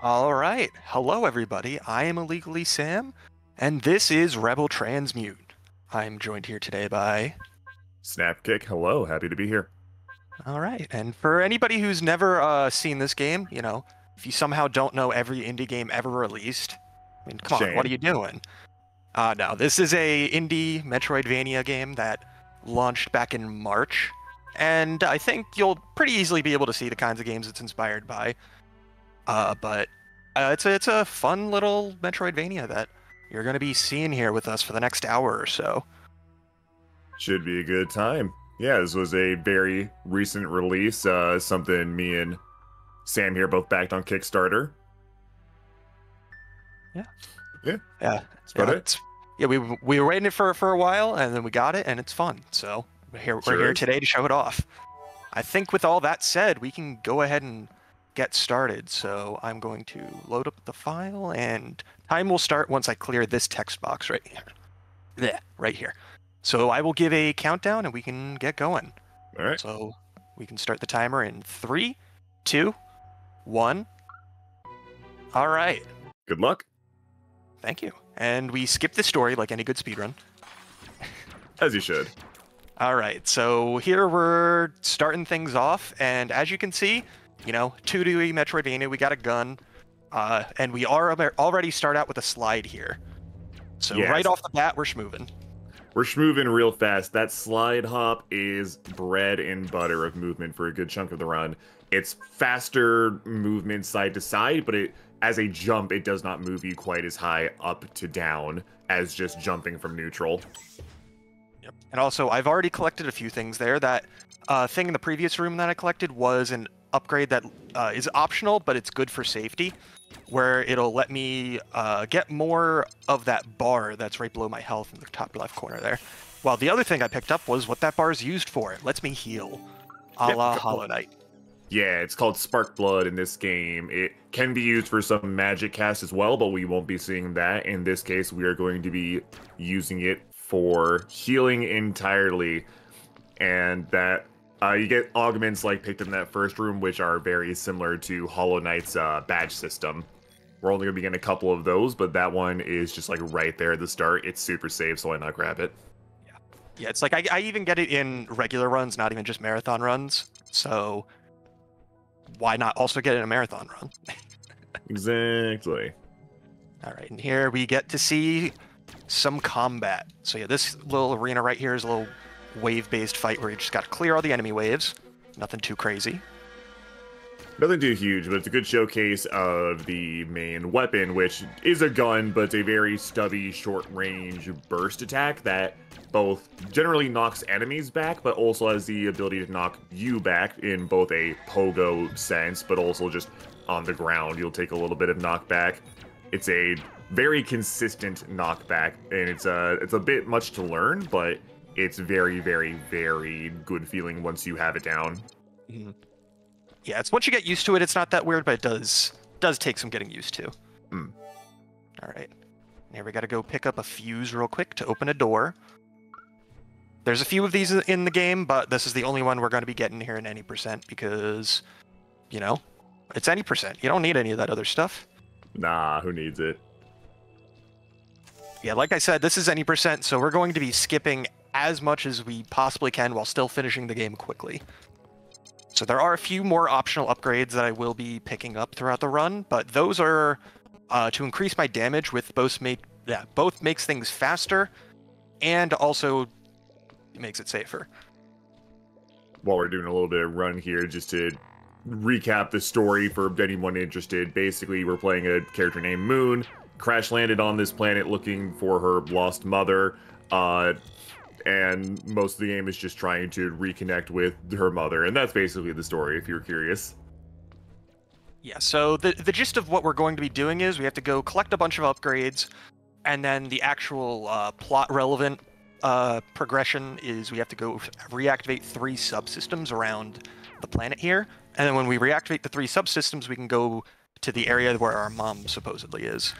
All right. Hello, everybody. I am Illegally Sam, and this is Rebel Transmute. I'm joined here today by. Snapkick, hello. Happy to be here. All right. And for anybody who's never uh, seen this game, you know, if you somehow don't know every indie game ever released, I mean, come on, what are you doing? Uh, no, this is a indie Metroidvania game that launched back in March, and I think you'll pretty easily be able to see the kinds of games it's inspired by. Uh, but uh, it's a, it's a fun little Metroidvania that you're going to be seeing here with us for the next hour or so. Should be a good time. Yeah, this was a very recent release. Uh, something me and Sam here both backed on Kickstarter. Yeah. Yeah. Yeah. That's about yeah, it. it's- yeah, we we were waiting it for for a while, and then we got it, and it's fun. So we're here Sure we're here today to show it off. I think with all that said, we can go ahead and get started. So I'm going to load up the file, and time will start once I clear this text box right here. There, right here. So I will give a countdown, and we can get going. All right. So we can start the timer in three, two, one. All right. Good luck. Thank you. And we skip the story like any good speedrun. As you should. All right, so here we're starting things off, and as you can see, you know, 2D Metroidvania, we got a gun, uh, and we are already start out with a slide here. So Yes. right off the bat, we're schmoving. We're schmoving real fast. That slide hop is bread and butter of movement for a good chunk of the run. It's faster movement side to side, but it as a jump, it does not move you quite as high up to down as just jumping from neutral. Yep. And also, I've already collected a few things there. That uh, thing in the previous room that I collected was an upgrade that uh, is optional, but it's good for safety, where it'll let me uh, get more of that bar that's right below my health in the top left corner there. While the other thing I picked up was what that bar is used for. It lets me heal, a la cool. Hollow Knight. Yeah, it's called Spark Blood in this game. It can be used for some magic cast as well, but we won't be seeing that. In this case, we are going to be using it for healing entirely. And that uh, you get augments like picked in that first room, which are very similar to Hollow Knight's uh, badge system. We're only going to be getting a couple of those, but that one is just like right there at the start. It's super safe, so why not grab it? Yeah, yeah it's like I, I even get it in regular runs, not even just marathon runs. So why not also get it in a marathon run? Exactly. All right, and here we get to see some combat. So yeah, this little arena right here is a little wave-based fight where you just got to clear all the enemy waves. Nothing too crazy. Nothing too huge, but it's a good showcase of the main weapon, which is a gun, but it's a very stubby, short range burst attack that both generally knocks enemies back, but also has the ability to knock you back in both a pogo sense, but also just on the ground. You'll take a little bit of knockback. It's a very consistent knockback, and it's a it's a bit much to learn, but it's very, very, very good feeling once you have it down. Yeah, it's once you get used to it, it's not that weird, but it does does take some getting used to. Hmm. All right, here we got to go pick up a fuse real quick to open a door. There's a few of these in the game, but this is the only one we're going to be getting here in any percent because, you know, it's any percent. You don't need any of that other stuff. Nah, who needs it? Yeah, like I said, this is any percent, so we're going to be skipping as much as we possibly can while still finishing the game quickly. So there are a few more optional upgrades that I will be picking up throughout the run, but those are uh, to increase my damage with both make yeah both makes things faster, and also makes it safer. while we're doing a little bit of run here, just to recap the story for anyone interested. Basically, we're playing a character named Moon. Crash landed on this planet looking for her lost mother, uh, and most of the game is just trying to reconnect with her mother, and that's basically the story. If you're curious, Yeah, so the the gist of what we're going to be doing is we have to go collect a bunch of upgrades, and then the actual uh, plot relevant uh, progression is we have to go reactivate three subsystems around the planet here, and then when we reactivate the three subsystems, we can go to the area where our mom supposedly is.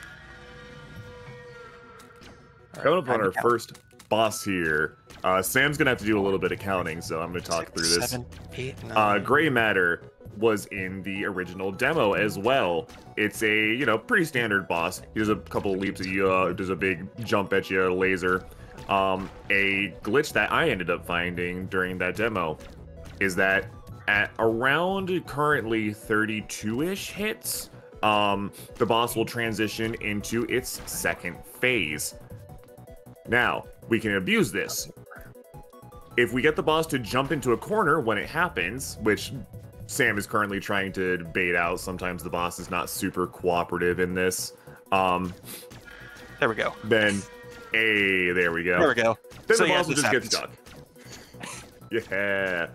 Coming up on our first boss here. Uh, Sam's gonna have to do a little bit of counting, so I'm gonna talk Six, through this. Seven, eight, Uh, gray matter. was in the original demo as well. It's a, you know, pretty standard boss. He does a couple of leaps at you, uh, does a big jump at you, laser. Um, a glitch that I ended up finding during that demo is that at around currently 32-ish hits, um, the boss will transition into its second phase. Now, we can abuse this. If we get the boss to jump into a corner when it happens, which Sam is currently trying to bait out, sometimes the boss is not super cooperative in this. Um, there we go. Then, hey, there we go. There we go. Then so the boss yeah, will just happens. get stuck. yeah.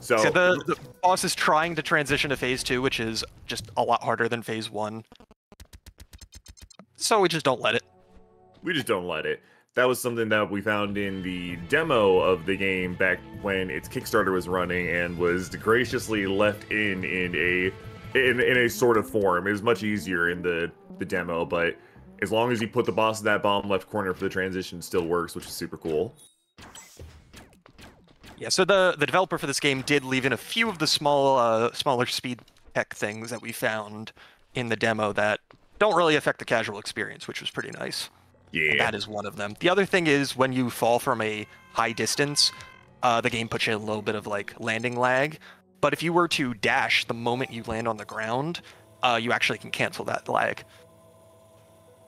So, so the, the boss is trying to transition to phase two, which is just a lot harder than phase one. So we just don't let it. We just don't let it. That was something that we found in the demo of the game back when its Kickstarter was running and was graciously left in in a in, in a sort of form. It was much easier in the the demo, but as long as you put the boss in that bottom left corner for the transition, still works, which is super cool. Yeah, so the, the developer for this game did leave in a few of the small, uh, smaller speed tech things that we found in the demo that don't really affect the casual experience, which was pretty nice. Yeah. That is one of them. The other thing is when you fall from a high distance, uh, the game puts you in a little bit of like landing lag. But if you were to dash the moment you land on the ground, uh, you actually can cancel that lag.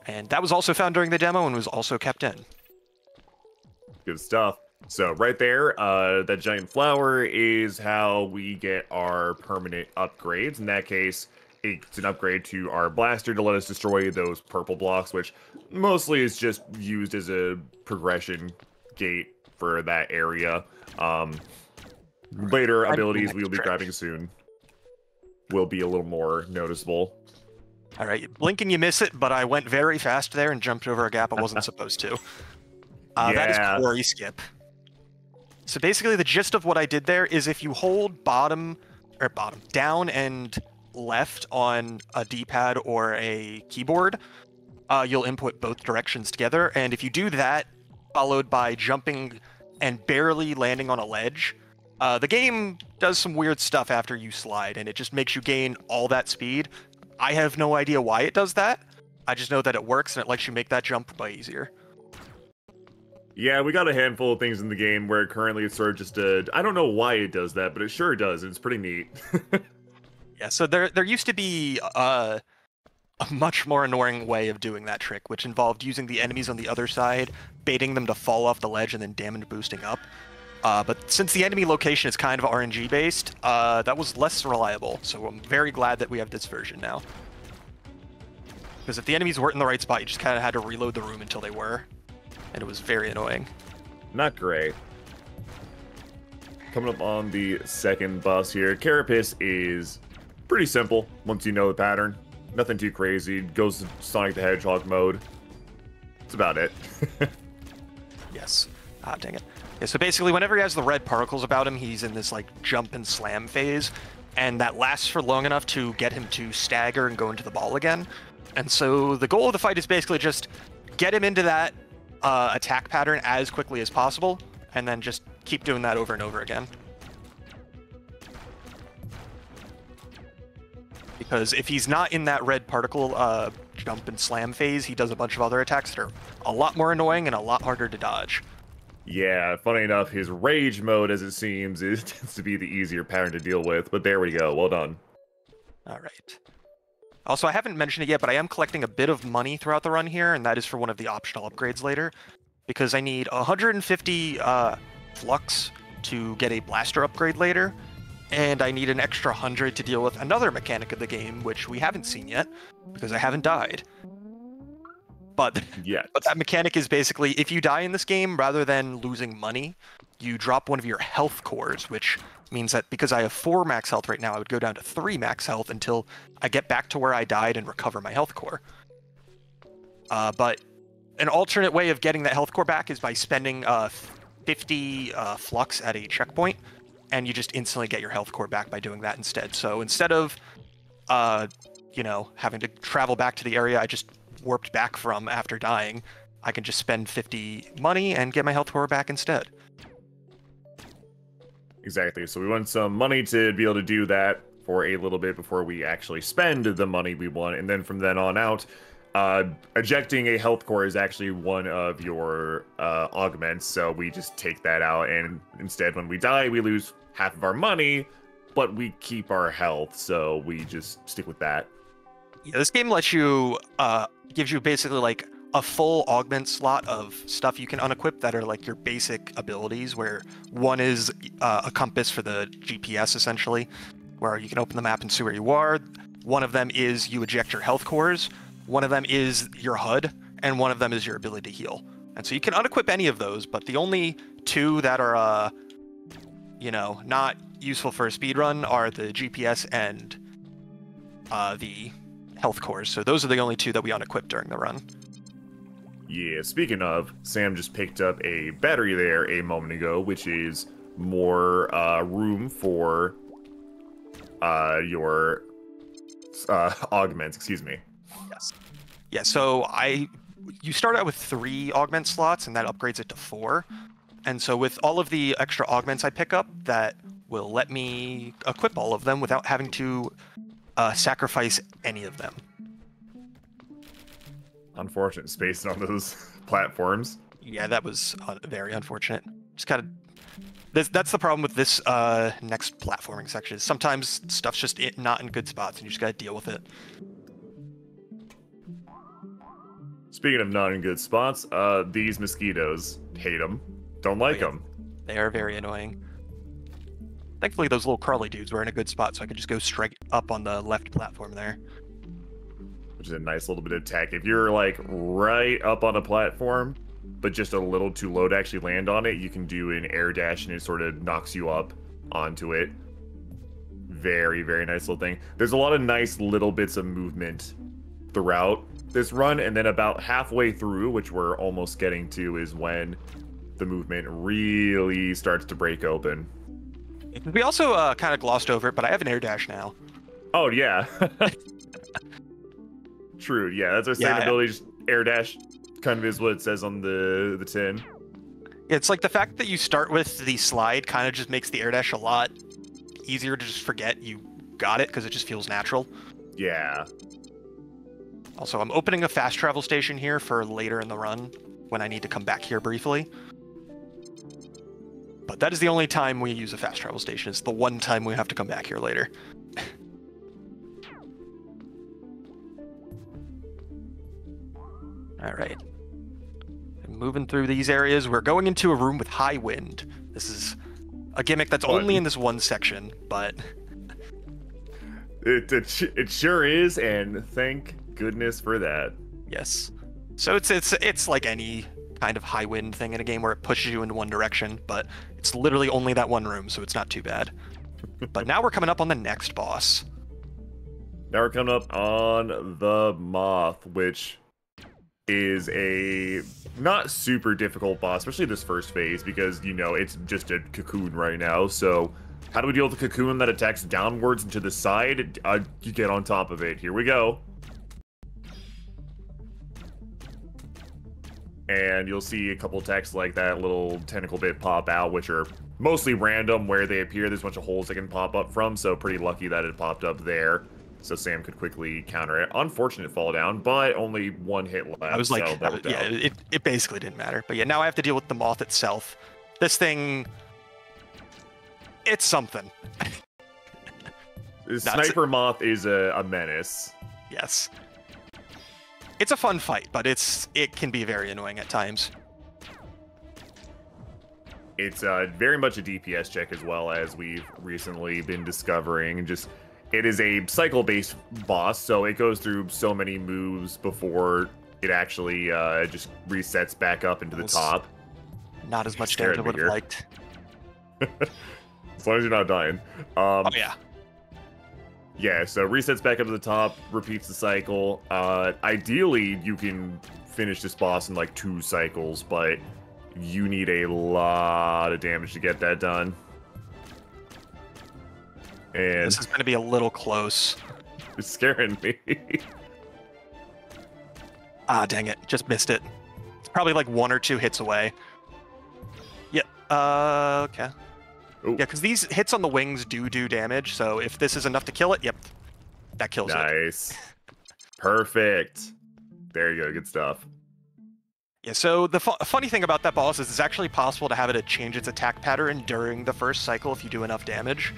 And that was also found during the demo and was also kept in. Good stuff. So right there, uh, that giant flower is how we get our permanent upgrades. In that case, it's an upgrade to our blaster to let us destroy those purple blocks, which mostly is just used as a progression gate for that area. Um, later abilities we'll be grabbing soon will be a little more noticeable. All right, blink and you miss it, but I went very fast there and jumped over a gap I wasn't supposed to. Uh, yeah. That is quarry skip. So basically the gist of what I did there is if you hold bottom or bottom down and left on a D-pad or a keyboard, uh, you'll input both directions together. And if you do that, followed by jumping and barely landing on a ledge, uh, the game does some weird stuff after you slide, and it just makes you gain all that speed. I have no idea why it does that. I just know that it works, and it lets you make that jump way easier. Yeah, we got a handful of things in the game where currently it's sort of just a. I don't know why it does that, but it sure does. It's pretty neat. yeah, so there there used to be uh, a much more annoying way of doing that trick, which involved using the enemies on the other side, baiting them to fall off the ledge, and then damage boosting up. Uh, but since the enemy location is kind of RNG based, uh, that was less reliable. So I'm very glad that we have this version now. Because if the enemies weren't in the right spot, you just kind of had to reload the room until they were and it was very annoying. Not great. Coming up on the second boss here, Carapace is pretty simple once you know the pattern. Nothing too crazy. Goes to Sonic the Hedgehog mode. That's about it. yes. Ah, dang it. Yeah, so basically, whenever he has the red particles about him, he's in this like jump and slam phase, and that lasts for long enough to get him to stagger and go into the ball again. And so the goal of the fight is basically just get him into that uh, attack pattern as quickly as possible, and then just keep doing that over and over again. Because if he's not in that red particle uh, jump and slam phase, he does a bunch of other attacks that are a lot more annoying and a lot harder to dodge. Yeah, funny enough, his rage mode, as it seems, is tends to be the easier pattern to deal with. But there we go. Well done. All right. Also, I haven't mentioned it yet, but I am collecting a bit of money throughout the run here, and that is for one of the optional upgrades later, because I need 150 uh, flux to get a blaster upgrade later, and I need an extra 100 to deal with another mechanic of the game, which we haven't seen yet, because I haven't died. But, yet. but that mechanic is basically, if you die in this game, rather than losing money, you drop one of your health cores, which means that because I have four max health right now, I would go down to three max health until I get back to where I died and recover my health core. Uh, but an alternate way of getting that health core back is by spending uh, 50 uh, flux at a checkpoint, and you just instantly get your health core back by doing that instead. So instead of, uh, you know, having to travel back to the area I just warped back from after dying, I can just spend 50 money and get my health core back instead. Exactly. So we want some money to be able to do that for a little bit before we actually spend the money we want, and then from then on out, uh, ejecting a health core is actually one of your uh, augments, so we just take that out, and instead, when we die, we lose half of our money, but we keep our health, so we just stick with that. Yeah, this game lets you, uh, gives you basically like a full augment slot of stuff you can unequip that are like your basic abilities, where one is uh, a compass for the GPS essentially, where you can open the map and see where you are. One of them is you eject your health cores, one of them is your HUD, and one of them is your ability to heal. And so you can unequip any of those, but the only two that are, uh, you know, not useful for a speed run are the GPS and uh, the health cores. So those are the only two that we unequip during the run. Yeah, speaking of, Sam just picked up a battery there a moment ago, which is more uh, room for uh, your uh, augments, excuse me. Yeah, so I you start out with three augment slots and that upgrades it to four. And so with all of the extra augments I pick up, that will let me equip all of them without having to uh, sacrifice any of them. Unfortunate space on those platforms. Yeah, that was uh, very unfortunate. Just kind of this, that's the problem with this uh, next platforming section. Sometimes stuff's just not in good spots, and you just gotta deal with it. Speaking of not in good spots, uh, these mosquitoes hate them. Don't like oh, yeah. them. They are very annoying. Thankfully, those little crawly dudes were in a good spot, so I could just go straight up on the left platform there. Which is a nice little bit of tech. If you're like right up on a platform, but just a little too low to actually land on it, you can do an air dash and it sort of knocks you up onto it. Very, very nice little thing. There's a lot of nice little bits of movement throughout this run, and then about halfway through, which we're almost getting to, is when the movement really starts to break open. We also uh, kind of glossed over it, but I have an air dash now. Oh yeah. True. Yeah, that's our yeah, ability. Air dash kind of is what it says on the the tin. It's like the fact that you start with the slide kind of just makes the air dash a lot easier to just forget you got it because it just feels natural. Yeah. Also, I'm opening a fast travel station here for later in the run when I need to come back here briefly. But that is the only time we use a fast travel station. It's the one time we have to come back here later. All right. moving through these areas. We're going into a room with high wind. This is a gimmick that's only in this one section, but it, it it sure is, and thank goodness for that. Yes. So it's it's it's like any kind of high wind thing in a game where it pushes you in one direction, but it's literally only that one room, so it's not too bad. but now we're coming up on the next boss. Now we're coming up on the moth, which is a not super difficult boss, especially this first phase, because you know it's just a cocoon right now. So how do we deal with the cocoon that attacks downwards and to the side? Uh, you get on top of it. Here we go. And you'll see a couple texts like that little tentacle bit pop out, which are mostly random where they appear. There's a bunch of holes they can pop up from, so pretty lucky that it popped up there. So Sam could quickly counter it. Unfortunate fall down, but only one hit left. I was like, so yeah, it, it basically didn't matter. But yeah, now I have to deal with the moth itself. This thing, it's something. Sniper moth is a, a menace. Yes it's a fun fight, but it's it can be very annoying at times. It's uh, very much a DPS check as well as we've recently been discovering. Just it is a cycle-based boss, so it goes through so many moves before it actually uh, just resets back up into the top. Not as much damage I would have liked. as long as you're not dying. Um, oh yeah. Yeah, so resets back up to the top, repeats the cycle. Uh, ideally, you can finish this boss in like two cycles, but you need a lot of damage to get that done. And this is going to be a little close. It's scaring me. ah, dang it. Just missed it. It's probably like one or two hits away. Yeah. Uh, okay. Ooh. Yeah, because these hits on the wings do do damage. So if this is enough to kill it, yep, that kills nice. it. Nice. Perfect. There you go. Good stuff. Yeah, so the fu funny thing about that boss is it's actually possible to have it change its attack pattern during the first cycle if you do enough damage.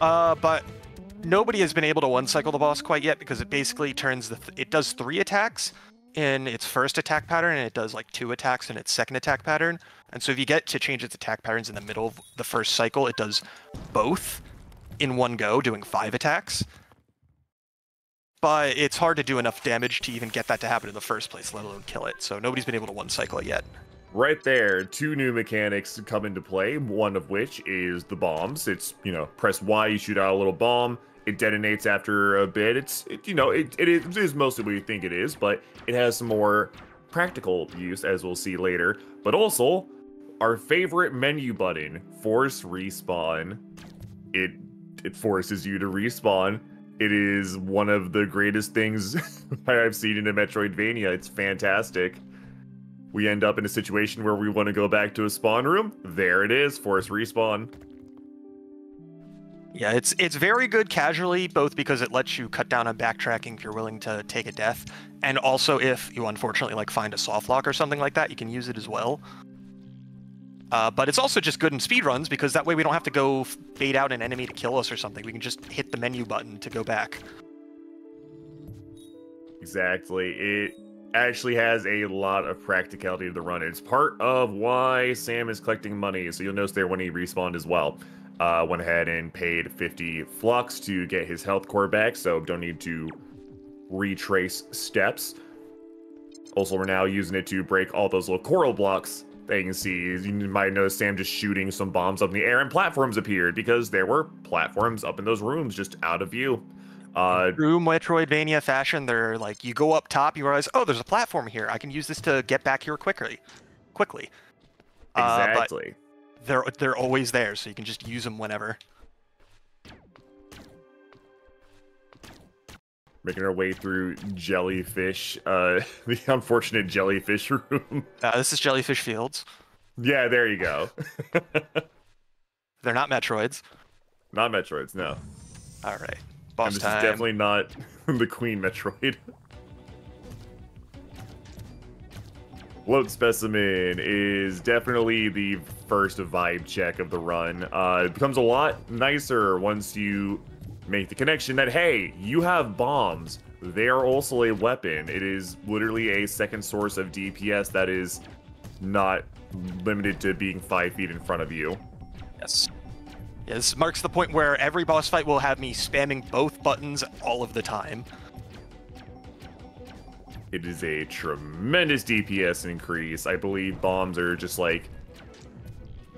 Uh, but nobody has been able to one cycle the boss quite yet because it basically turns the th it does three attacks in its first attack pattern and it does like two attacks in its second attack pattern. And so if you get to change its attack patterns in the middle of the first cycle, it does both in one go, doing five attacks. But it's hard to do enough damage to even get that to happen in the first place, let alone kill it. So nobody's been able to one cycle it yet. Right there, two new mechanics come into play, one of which is the bombs. It's, you know, press Y, you shoot out a little bomb, it detonates after a bit. It's, it, you know, it, it is mostly what you think it is, but it has some more practical use, as we'll see later. But also, our favorite menu button, Force Respawn. It it forces you to respawn. It is one of the greatest things I've seen in a Metroidvania. It's fantastic. We end up in a situation where we want to go back to a spawn room. There it is, force respawn. Yeah, it's it's very good casually, both because it lets you cut down on backtracking if you're willing to take a death, and also if you unfortunately like find a soft lock or something like that, you can use it as well. Uh, but it's also just good in speedruns because that way we don't have to go bait out an enemy to kill us or something. We can just hit the menu button to go back. Exactly. It actually has a lot of practicality to the run. It's part of why Sam is collecting money. So you'll notice there when he respawned as well uh, went ahead and paid 50 flux to get his health core back, so don't need to retrace steps. Also, we're now using it to break all those little coral blocks that you see. You might notice Sam just shooting some bombs up in the air, and platforms appeared because there were platforms up in those rooms just out of view. Uh, True Metroidvania fashion, they're like you go up top, you realize, oh, there's a platform here. I can use this to get back here quickly. Quickly. Exactly. Uh, they're they're always there, so you can just use them whenever. Making our way through jellyfish, uh, the unfortunate jellyfish room. Uh, this is Jellyfish Fields. Yeah, there you go. they're not Metroids. Not Metroids, no. All right, boss and this time. is definitely not the Queen Metroid. Float Specimen is definitely the first vibe check of the run. Uh, it becomes a lot nicer once you make the connection that, hey, you have bombs. They are also a weapon. It is literally a second source of DPS that is not limited to being five feet in front of you. Yes. Yeah, this marks the point where every boss fight will have me spamming both buttons all of the time. It is a tremendous DPS increase. I believe bombs are just like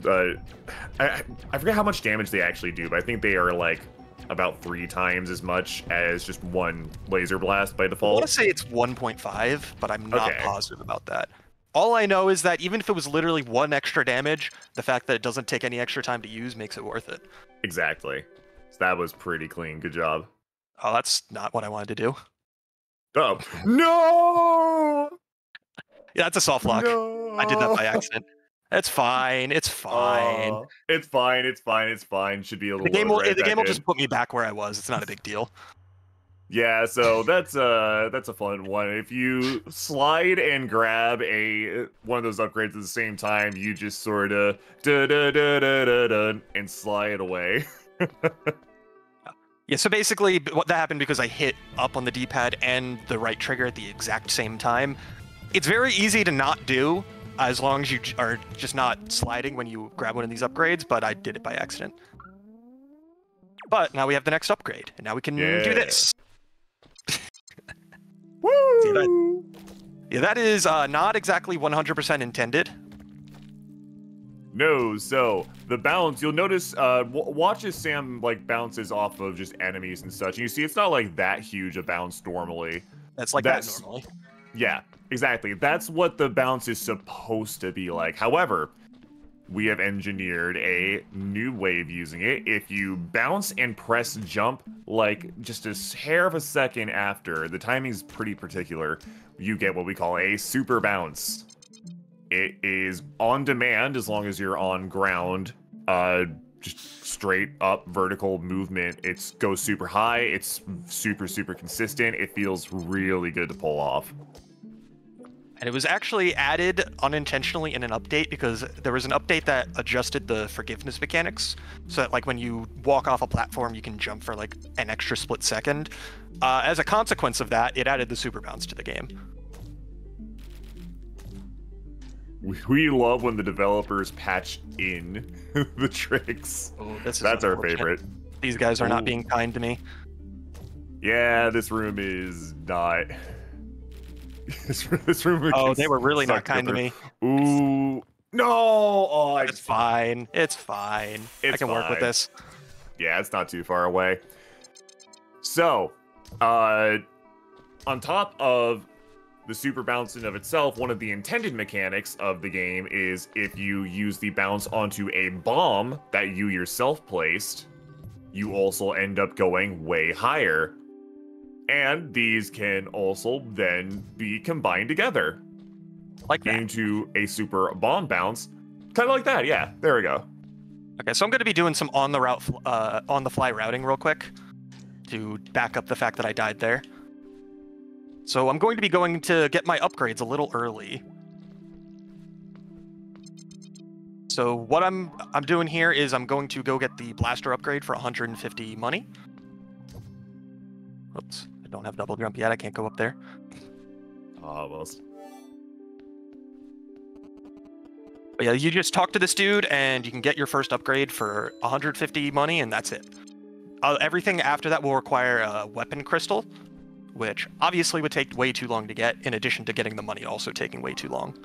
uh, I, I forget how much damage they actually do, but I think they are like about three times as much as just one laser blast by default. I want to say it's 1.5, but I'm not okay. positive about that. All I know is that even if it was literally one extra damage, the fact that it doesn't take any extra time to use makes it worth it. Exactly. So that was pretty clean. Good job. Oh, that's not what I wanted to do. Oh no! Yeah, that's a soft lock. No. I did that by accident. It's fine. It's fine. Uh, it's fine. It's fine. It's fine. Should be a little. The game will. Right the game will just put me back where I was. It's not a big deal. Yeah, so that's uh that's a fun one. If you slide and grab a one of those upgrades at the same time, you just sort of da da da da da da and slide away. Yeah, so basically what that happened because I hit up on the D-pad and the right trigger at the exact same time. It's very easy to not do as long as you are just not sliding when you grab one of these upgrades, but I did it by accident. But now we have the next upgrade, and now we can yeah. do this. Woo! yeah, that, yeah, that is uh, not exactly 100% intended. No, so the balance, you'll notice, uh, watch as Sam, like, bounces off of just enemies and such. And you see, it's not, like, that huge a bounce normally. That's like That's, that normally. Yeah, exactly. That's what the bounce is supposed to be like. However, we have engineered a new way of using it. If you bounce and press jump, like, just a hair of a second after, the timing's pretty particular, you get what we call a super bounce. It is on demand as long as you're on ground uh, just straight up vertical movement. It goes super high. It's super super consistent. It feels really good to pull off. And it was actually added unintentionally in an update because there was an update that adjusted the forgiveness mechanics so that like when you walk off a platform you can jump for like an extra split second. Uh, as a consequence of that, it added the super bounce to the game. We love when the developers patch in the tricks. Oh, That's our favorite. These guys are Ooh. not being kind to me. Yeah, this room is not. This, this room. Oh, they were really not kind to me. Ooh, no! Oh, it's fine. It's fine. It's I can fine. work with this. Yeah, it's not too far away. So, uh, on top of the super bounce in of itself, one of the intended mechanics of the game is if you use the bounce onto a bomb that you yourself placed, you also end up going way higher. And these can also then be combined together. Like that. Into a super bomb bounce. Kind of like that, yeah. There we go. Okay, so I'm going to be doing some on the route, uh, on the fly routing real quick to back up the fact that I died there. So I'm going to be going to get my upgrades a little early. So what I'm I'm doing here is I'm going to go get the blaster upgrade for 150 money. Oops, don't have double jump yet. I can't go up there. Almost. But yeah, you just talk to this dude and you can get your first upgrade for 150 money and that's it. Uh, everything after that will require a weapon crystal, which obviously would take way too long to get, in addition to getting the money also taking way too long.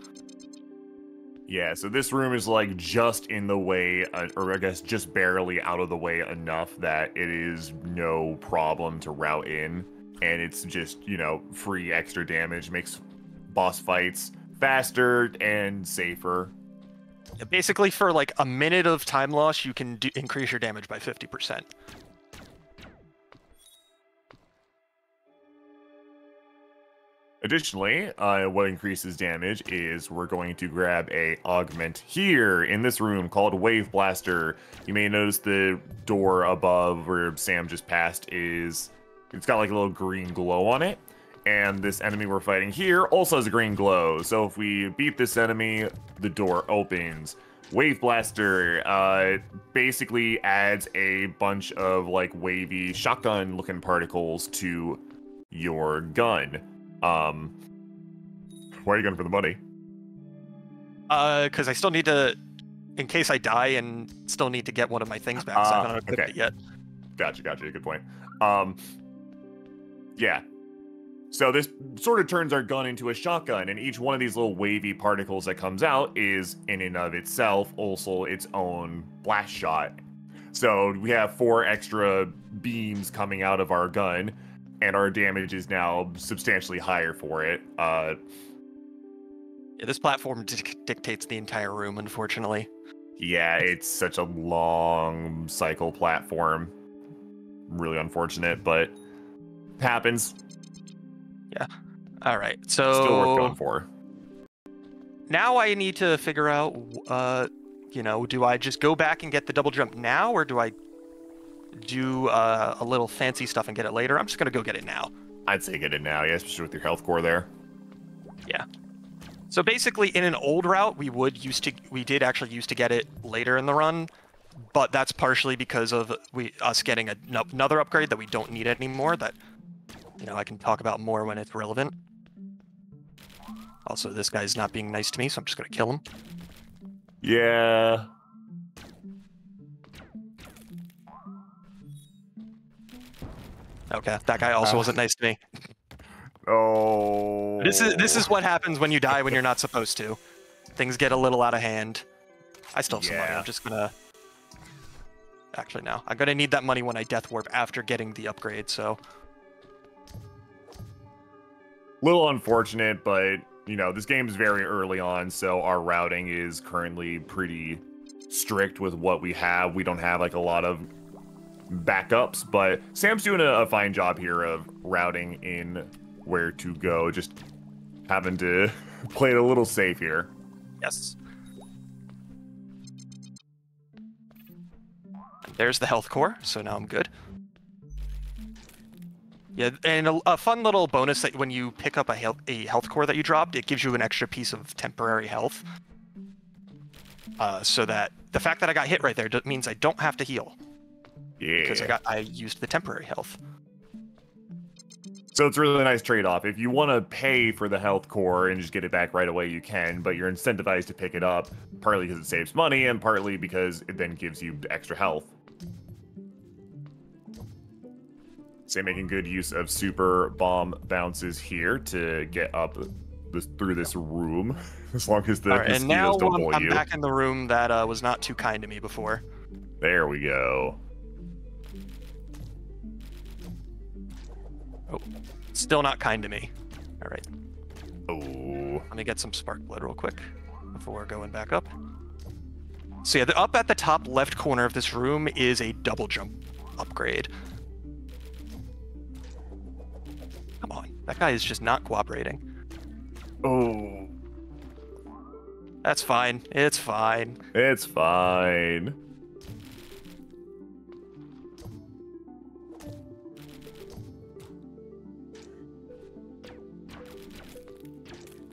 Yeah, so this room is like just in the way, uh, or I guess just barely out of the way enough that it is no problem to route in. And it's just, you know, free extra damage, makes boss fights faster and safer. Basically, for like a minute of time loss, you can do- increase your damage by 50%. Additionally, uh, what increases damage is we're going to grab a augment here in this room called Wave Blaster. You may notice the door above where Sam just passed is it's got like a little green glow on it. And this enemy we're fighting here also has a green glow. So if we beat this enemy, the door opens. Wave Blaster uh, basically adds a bunch of like wavy shotgun looking particles to your gun. Um, why are you going for the money? Uh, because I still need to, in case I die, and still need to get one of my things back. So uh, I haven't equipped okay. it yet. Gotcha, gotcha. Good point. Um, yeah. So this sort of turns our gun into a shotgun, and each one of these little wavy particles that comes out is, in and of itself, also its own blast shot. So we have four extra beams coming out of our gun, and our damage is now substantially higher for it. Uh, yeah, this platform dictates the entire room, unfortunately. Yeah, it's such a long cycle platform. Really unfortunate, but happens. Yeah. All right. So still worth going for. Now I need to figure out, uh, you know, do I just go back and get the double jump now, or do I do uh, a little fancy stuff and get it later. I'm just gonna go get it now. I'd say get it now, yeah, especially with your health core there. Yeah. So basically, in an old route, we would used to we did actually used to get it later in the run, but that's partially because of we us getting a, another upgrade that we don't need anymore. That you know I can talk about more when it's relevant. Also, this guy's not being nice to me, so I'm just gonna kill him. Yeah. Okay, that guy also uh, wasn't nice to me. Oh. This is this is what happens when you die when you're not supposed to. Things get a little out of hand. I still have some yeah. money. I'm just gonna. Actually, no. I'm gonna need that money when I death warp after getting the upgrade. So. Little unfortunate, but you know this game is very early on, so our routing is currently pretty strict with what we have. We don't have like a lot of backups, but Sam's doing a, a fine job here of routing in where to go, just having to play it a little safe here. Yes. There's the health core, so now I'm good. Yeah, and a, a, fun little bonus that when you pick up a health, a health core that you dropped, it gives you an extra piece of temporary health. Uh, so that the fact that I got hit right there means I don't have to heal. Yeah. Because I got I used the temporary health. So it's really a nice trade-off. If you want to pay for the health core and just get it back right away, you can, but you're incentivized to pick it up, partly because it saves money and partly because it then gives you extra health. Say making good use of super bomb bounces here to get up this, through this room, as long as the right, mosquitoes and now don't I'm, boil I'm you. back in the room that uh, was not too kind to me before. There we go. Oh, still not kind to me. All right. Oh. Let me get some spark blood real quick before going back up. So yeah, the, up at the top left corner of this room is a double jump upgrade. Come on, that guy is just not cooperating. Oh. That's fine. It's fine. It's fine.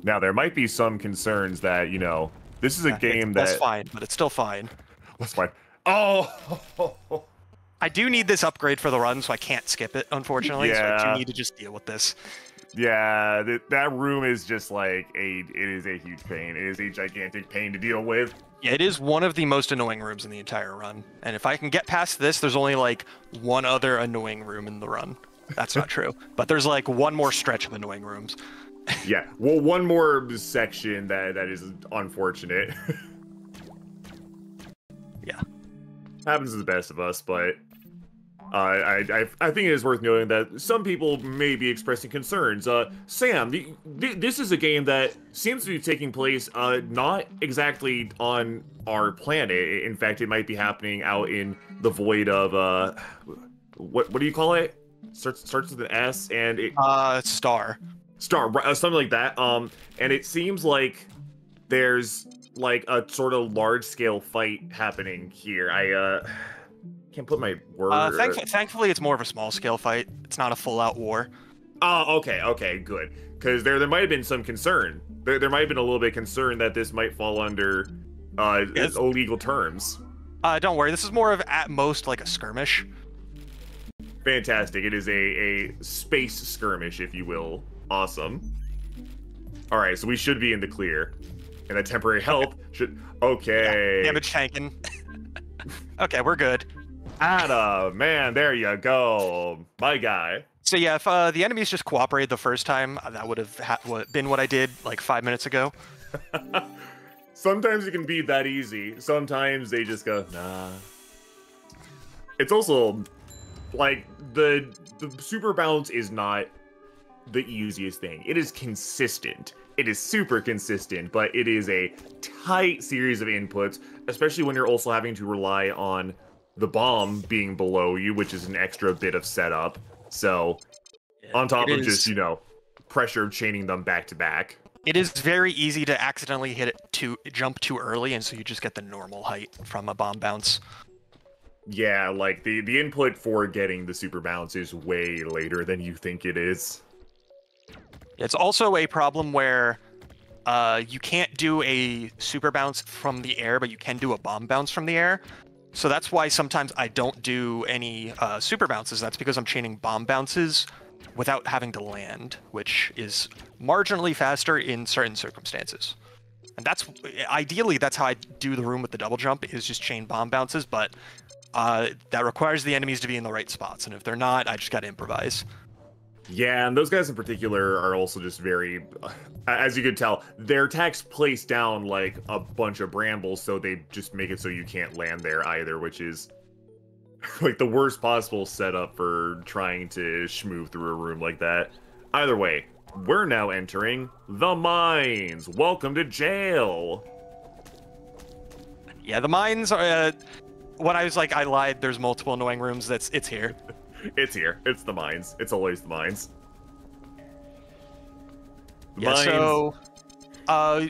Now there might be some concerns that you know this is a Yeah, game that That's fine, but it's still fine. That's fine. Oh, I do need this upgrade for the run, so I can't skip it, unfortunately. So I do need to just deal with this. yeah. That that room is just like a. It is a huge pain. It is a gigantic pain to deal with. Yeah, it is one of the most annoying rooms in the entire run. And if I can get past this, there's only like one other annoying room in the run. That's not true. But there's like one more stretch of annoying rooms. Yeah. Well, one more section that that is unfortunate. Yeah. Happens to the best of us, but uh, I, I I think it is worth noting that some people may be expressing concerns. Uh, Sam, the, the, this is a game that seems to be taking place uh, not exactly on our planet. In fact, it might be happening out in the void of uh, what what do you call it? Starts starts with an S and it Uh, Star. star uh, something like that um and it seems like there's like a sort of large scale fight happening here i uh can't put my word Uh, thankfully, thankfully, it's more of a small scale fight. It's not a full out war. oh okay okay good because there there might have been some concern there, there might have been a little bit of concern that this might fall under uh Yes. illegal terms Uh, don't worry. This is more of at most like a skirmish. fantastic it is a a space skirmish if you will awesome all right so we should be in the clear and that temporary help should okay Damage tanking. okay, we're good. Adam, man, there you go, my guy. So yeah, if uh, the enemies just cooperated the first time, uh, that would have ha- been what I did like five minutes ago. Sometimes it can be that easy. Sometimes they just go, nah. It's also like the the super bounce is not the easiest thing. It is consistent. It is super consistent, but it is a tight series of inputs, especially when you're also having to rely on the bomb being below you, which is an extra bit of setup. So, on top of just, you know, pressure chaining them back to back. It is very easy to accidentally hit it to jump too early, and so you just get the normal height from a bomb bounce. Yeah, like the the input for getting the super bounce is way later than you think it is. It's also a problem where uh, you can't do a super bounce from the air, but you can do a bomb bounce from the air. So that's why sometimes I don't do any uh, super bounces. That's because I'm chaining bomb bounces without having to land, which is marginally faster in certain circumstances. And that's ideally that's how I do the room with the double jump is just chain bomb bounces, but uh, that requires the enemies to be in the right spots, and if they're not, I just got to improvise. Yeah, and those guys in particular are also just very, as you could tell, their attacks place down like a bunch of brambles, so they just make it so you can't land there either, which is like the worst possible setup for trying to schmooze through a room like that. Either way, we're now entering the mines. Welcome to jail. Yeah, the mines are. Uh, when I was like, I lied. There's multiple annoying rooms. That's it's here. It's here. It's the mines. It's always the mines. Yeah. Mines. So, uh,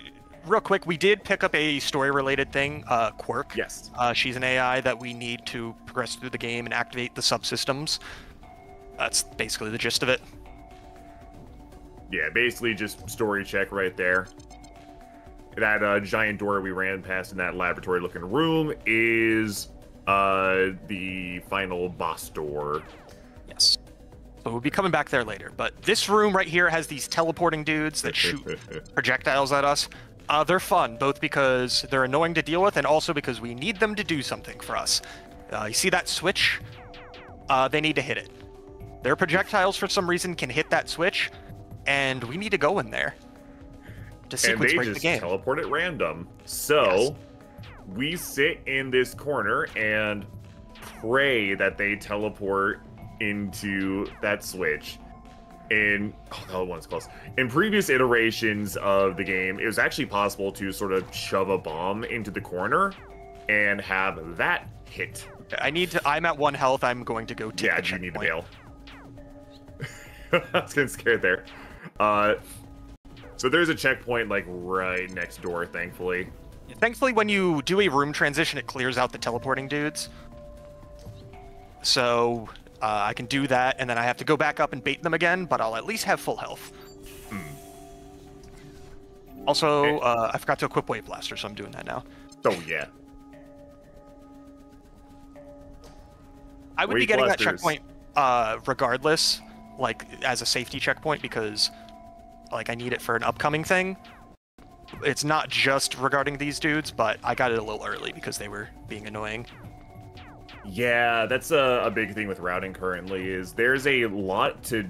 real quick, we did pick up a story-related thing, uh, Quirk. Yes. Uh, she's an AI that we need to progress through the game and activate the subsystems. That's basically the gist of it. Yeah, basically just story check right there. That uh, giant door we ran past in that laboratory-looking room is uh, the final boss door. Yes. So we'll be coming back there later. But this room right here has these teleporting dudes that shoot projectiles at us. Uh, they're fun, both because they're annoying to deal with and also because we need them to do something for us. Uh, you see that switch? Uh, they need to hit it. Their projectiles, for some reason, can hit that switch, and we need to go in there to sequence and they break just the game. teleport at random. So Yes. We sit in this corner and pray that they teleport into that switch. In oh, that one's close. In previous iterations of the game, it was actually possible to sort of shove a bomb into the corner and have that hit. I need to. I'm at one health. I'm going to go take yeah, you need to bail. I was getting scared there. Uh, so there's a checkpoint like right next door, thankfully. Thankfully, when you do a room transition, it clears out the teleporting dudes. So uh, I can do that, and then I have to go back up and bait them again, but I'll at least have full health. Also, Okay. uh, I forgot to equip Wave Blaster, so I'm doing that now. Oh yeah. I would be Wave getting that checkpoint uh, regardless, like as a safety checkpoint, because like I need it for an upcoming thing. It's not just regarding these dudes, but I got it a little early because they were being annoying. Yeah, that's a, a big thing with routing currently is there's a lot to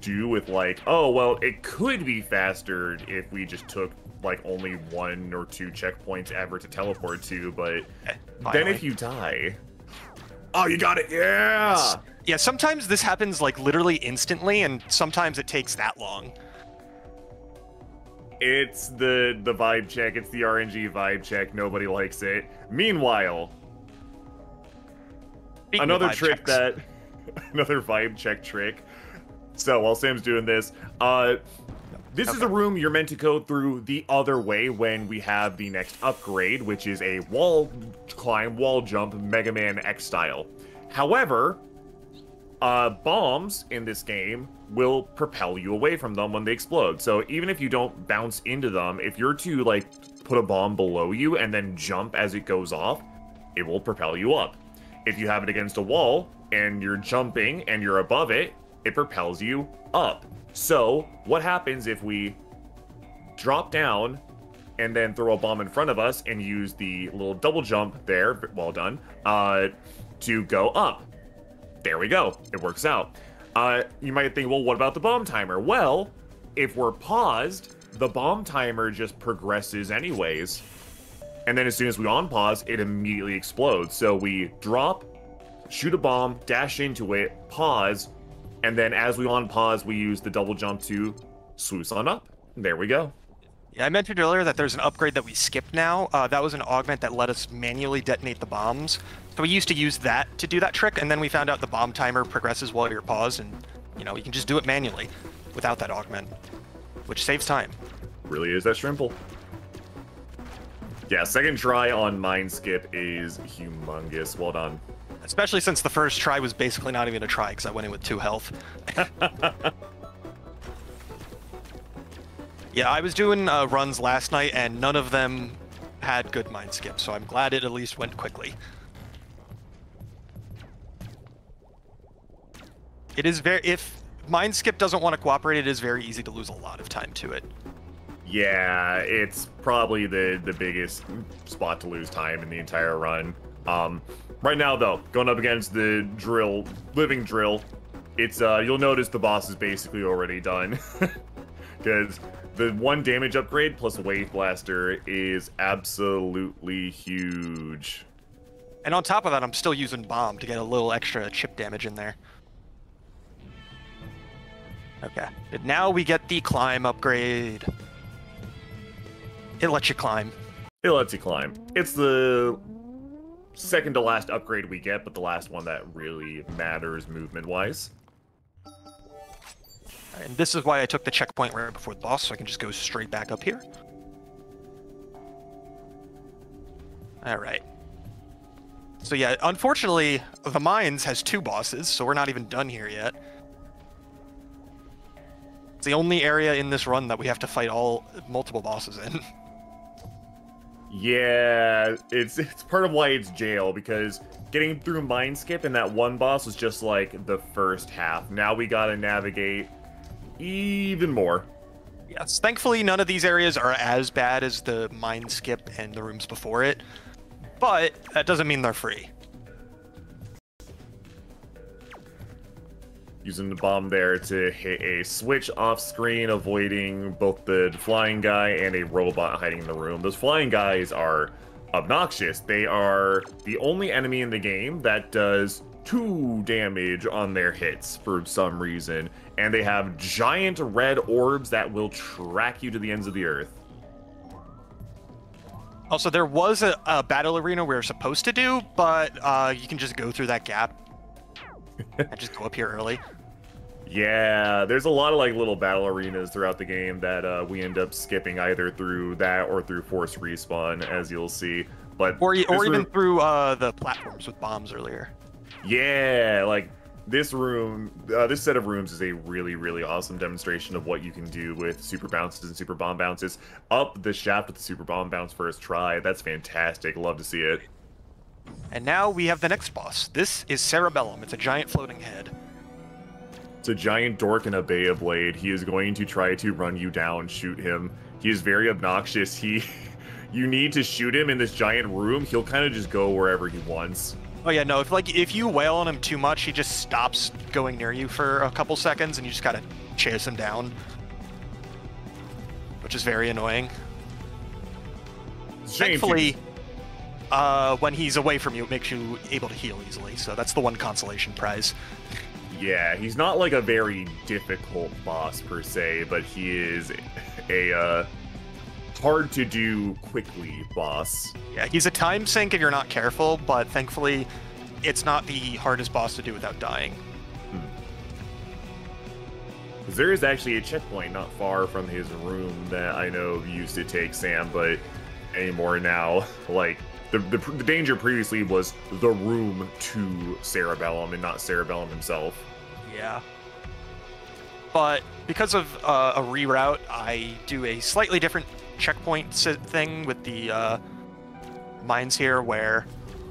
do with like, oh well, it could be faster if we just took like only one or two checkpoints ever to teleport to, but Eh, then if you die, oh, you got it, yeah. Yeah, sometimes this happens like literally instantly, and sometimes it takes that long. It's the the vibe check. It's the RNG vibe check. Nobody likes it. Meanwhile, Speaking another trick checks, that another vibe check trick. So while Sam's doing this, uh this is a room you're meant to go through the other way when we have the next upgrade, which is a wall climb, wall jump, Mega Man X style. However, uh, bombs in this game will propel you away from them when they explode. So even if you don't bounce into them, if you're to like put a bomb below you and then jump as it goes off, it will propel you up. If you have it against a wall and you're jumping and you're above it, it propels you up. So what happens if we drop down and then throw a bomb in front of us and use the little double jump there, well done, uh, to go up? There we go. It works out. Uh, you might think, well, what about the bomb timer? Well, if we're paused, the bomb timer just progresses anyways. And then as soon as we on pause, it immediately explodes. So we drop, shoot a bomb, dash into it, pause, and then as we on pause, we use the double jump to swoosh on up. There we go. Yeah, I mentioned earlier that there's an upgrade that we skipped now. Uh, that was an augment that let us manually detonate the bombs. So we used to use that to do that trick, and then we found out the bomb timer progresses while you're paused, and you know you can just do it manually without that augment, which saves time. Really is that simple. Yeah, second try on Mine Skip is humongous. Well done. Especially since the first try was basically not even a try because I went in with two health. yeah, I was doing uh, runs last night and none of them had good mine skip, so I'm glad it at least went quickly. It is very if mine skip doesn't want to cooperate, it is very easy to lose a lot of time to it. Yeah, it's probably the the biggest spot to lose time in the entire run. Um, right now though, going up against the drill, living drill, it's uh, you'll notice the boss is basically already done, because the one damage upgrade plus wave blaster is absolutely huge. And on top of that, I'm still using bomb to get a little extra chip damage in there. Okay. And now we get the climb upgrade. It lets you climb. It lets you climb. It's the second to last upgrade we get, but the last one that really matters movement wise. And this is why I took the checkpoint right before the boss, so I can just go straight back up here. All right. So yeah, unfortunately, the mines has two bosses, so we're not even done here yet. It's the only area in this run that we have to fight all multiple bosses in. Yeah, it's it's part of why it's jail because getting through mine skip and that one boss was just like the first half. Now we gotta navigate even more. Yes, thankfully none of these areas are as bad as the mine skip and the rooms before it, but that doesn't mean they're free. Using the bomb there to hit a switch off screen, avoiding both the flying guy and a robot hiding in the room. Those flying guys are obnoxious. They are the only enemy in the game that does two damage on their hits for some reason, and they have giant red orbs that will track you to the ends of the earth. Also, there was a, a battle arena we were supposed to do, but uh, you can just go through that gap and just go up here early. Yeah, there's a lot of like little battle arenas throughout the game that uh, we end up skipping either through that or through forced respawn, as you'll see. But or or even through uh, the platforms with bombs earlier. Yeah, like this room, uh, this set of rooms is a really, really awesome demonstration of what you can do with super bounces and super bomb bounces. Up the shaft with the super bomb bounce first try. That's fantastic. Love to see it. And now we have the next boss. This is Cerebellum. It's a giant floating head. It's a giant dork in a Beyblade. He is going to try to run you down, shoot him. He is very obnoxious. He, you need to shoot him in this giant room. He'll kind of just go wherever he wants. Oh yeah, no. If like if you wail on him too much, he just stops going near you for a couple seconds, and you just gotta chase him down, which is very annoying. Thankfully, uh, when he's away from you, it makes you able to heal easily. So that's the one consolation prize. Yeah, he's not like a very difficult boss per se, but he is a uh, hard to do quickly boss. Yeah, he's a time sink if you're not careful, but thankfully, it's not the hardest boss to do without dying. Hmm. There is actually a checkpoint not far from his room that I know used to take Sam, but anymore now. Like the, the, the danger previously was the room to Cerebellum and not Cerebellum himself. Yeah. But because of uh, a reroute, I do a slightly different checkpoint thing with the uh, mines here, where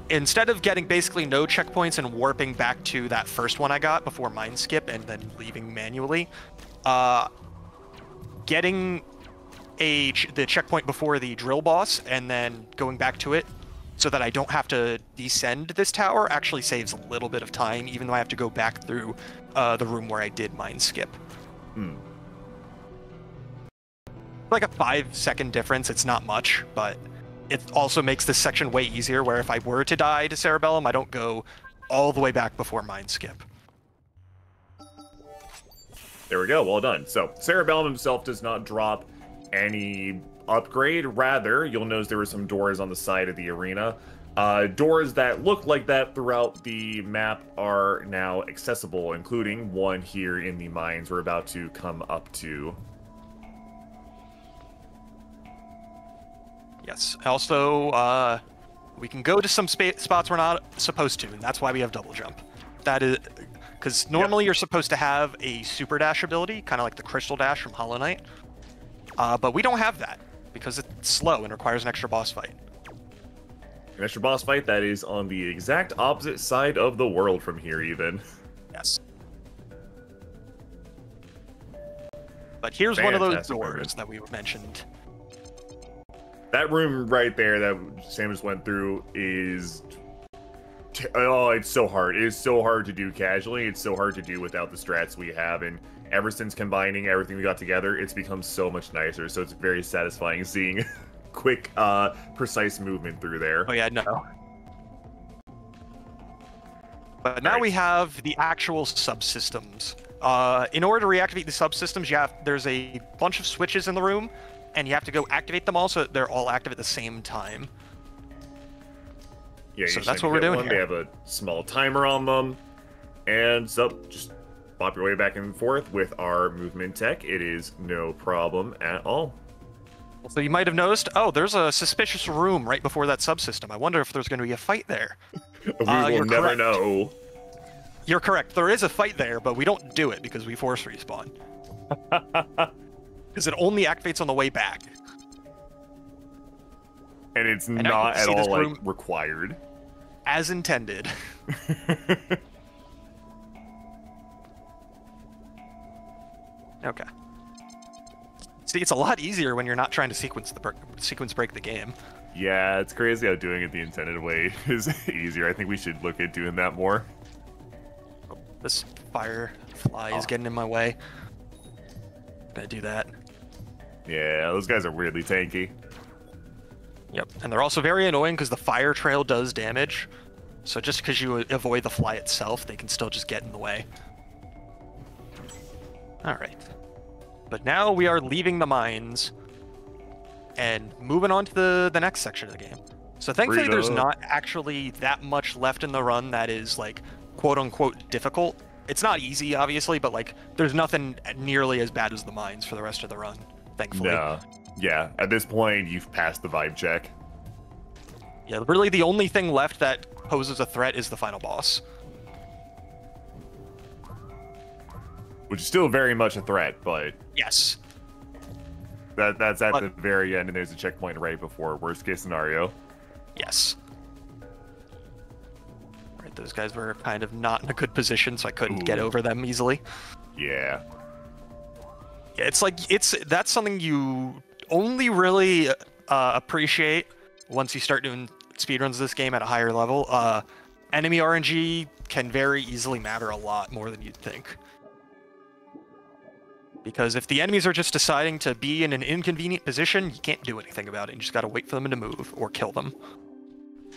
instead of getting basically no checkpoints and warping back to that first one I got before mine skip and then leaving manually, uh, getting a ch the checkpoint before the drill boss and then going back to it so that I don't have to descend this tower actually saves a little bit of time, even though I have to go back through uh, the room where I did mine skip. Hmm. Like a five second difference, it's not much, but it also makes this section way easier where if I were to die to Cerebellum, I don't go all the way back before mine skip. There we go, well done. So, Cerebellum himself does not drop any upgrade. Rather, you'll notice there were some doors on the side of the arena. Uh, doors that look like that throughout the map are now accessible, including one here in the mines we're about to come up to. Yes. Also, uh, we can go to some spots we're not supposed to, and that's why we have double jump. That is because normally yep. you're supposed to have a super dash ability, kind of like the crystal dash from Hollow Knight, uh, but we don't have that because it's slow and requires an extra boss fight. An extra boss fight that is on the exact opposite side of the world from here, even. Yes. But here's Fantastic one of those doors that we mentioned. That room right there that Sam just went through is oh, it's so hard. It is so hard to do casually. It's so hard to do without the strats we have, and ever since combining everything we got together, it's become so much nicer. So it's very satisfying seeing quick, uh, precise movement through there. Oh yeah, no. But now right. we have the actual subsystems. Uh, in order to reactivate the subsystems, you have there's a bunch of switches in the room, and you have to go activate them all so they're all active at the same time. Yeah, so that's what we're doing. One, they have a small timer on them, and so just pop your way back and forth with our movement tech. It is no problem at all. So you might have noticed, oh, there's a suspicious room right before that subsystem. I wonder if there's going to be a fight there. we uh, will never correct. know. You're correct. There is a fight there, but we don't do it because we force respawn. Because it only activates on the way back. And it's and not at all like required. As intended. okay. See, it's a lot easier when you're not trying to sequence the sequence break the game. Yeah, it's crazy how doing it the intended way is easier. I think we should look at doing that more. This firefly oh. is getting in my way. Gonna do that. Yeah, those guys are weirdly tanky. Yep, and they're also very annoying because the fire trail does damage. So just because you avoid the fly itself, they can still just get in the way. Alright. But now we are leaving the mines and moving on to the, the next section of the game. So thankfully there's not actually that much left in the run that is like quote unquote difficult. It's not easy, obviously, but like there's nothing nearly as bad as the mines for the rest of the run, thankfully. Yeah. Yeah. At this point you've passed the vibe check. Yeah, really the only thing left that poses a threat is the final boss. Which is still very much a threat, but yes, that that's at but, the very end, and there's a checkpoint right before worst case scenario. Yes. Right, those guys were kind of not in a good position, so I couldn't Ooh. get over them easily. Yeah. Yeah, it's like it's that's something you only really uh, appreciate once you start doing speedruns of this game at a higher level. Uh, enemy RNG can very easily matter a lot more than you'd think. Because if the enemies are just deciding to be in an inconvenient position, you can't do anything about it. You just gotta wait for them to move or kill them.